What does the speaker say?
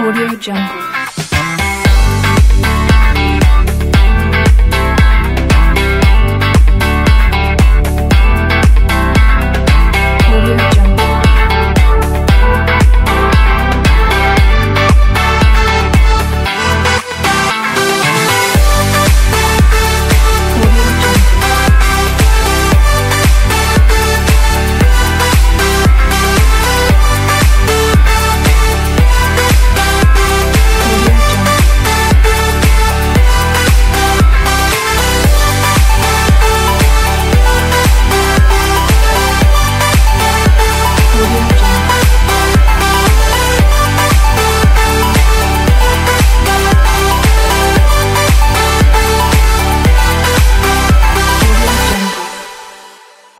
Audio Jungle.